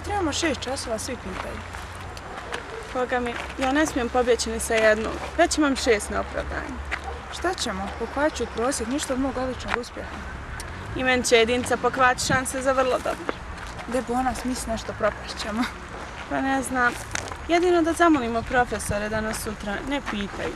samo šest časova, svi pitaju. Boga mi, ja ne smijem pobjeći ni sa jednog. Već imam šest neopravdanja. Šta ćemo? Pokvarit ću prosjek, ništa od mog odličnog uspjeha. I meni će jedinca pokvati šanse za vrlo dobro. Bo ona smisli nešto propašćemo? Pa ne znam. Jedino da zamolimo profesore da nas sutra ne pitaju.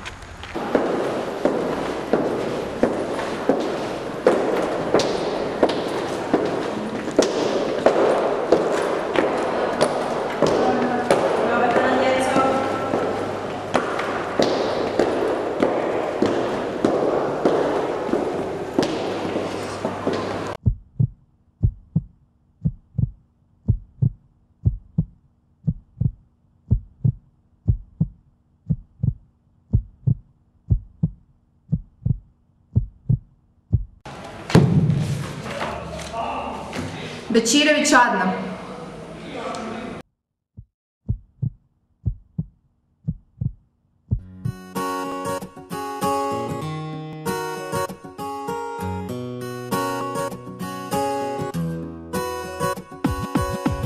Bećirević Adna.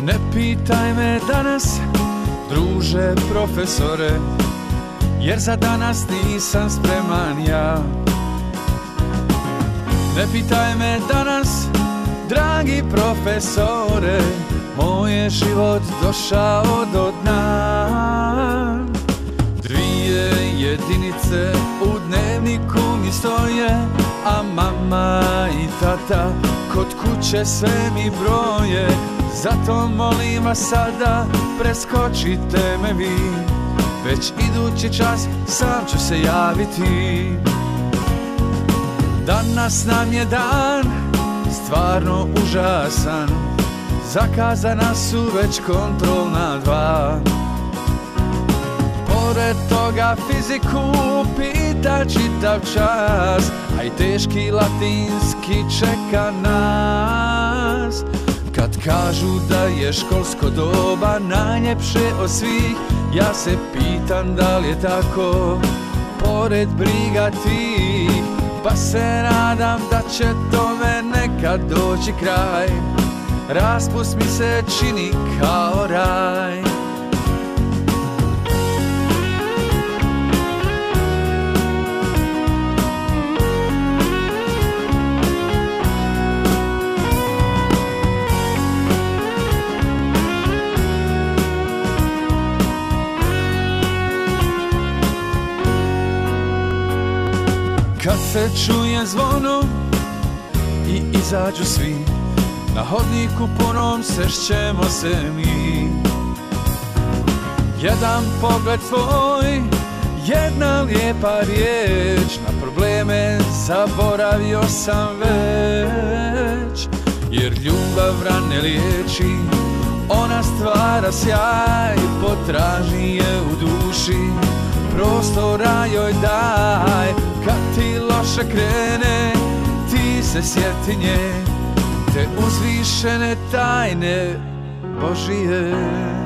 Ne pitaj me danas, druže profesore, jer za danas nisam spreman ja. Ne pitaj me danas, dragi profesore, moj je život došao do dna. Dvije jedinice u dnevniku mi stoje, a mama i tata kod kuće sve mi broje. Zato molim vas sada, preskočite me vi, već idući čas sam ću se javiti. Danas nam je dan, stvarno užasan, zakazana su već kontrolna dva. Pored toga fiziku pita čitav čas, a i teški latinski čeka nas. Kad kažu da je školsko doba najljepše od svih, ja se pitam da li je tako, pored briga tih, pa se nadam da će tome nekad doći kraj. Raspust mi se čini kao raj. Kad se čuje zvono i izađu svi Na hodniku punom sešćemo se mi. Jedan pogled tvoj, jedna lijepa riječ Na probleme zaboravio sam već. Jer ljubav rane liječi Ona stvara sjaj, potraži je u duši Prostora joj daj, kad ti loše krene Ti se sjeti nje, te uzvišene tajne Božije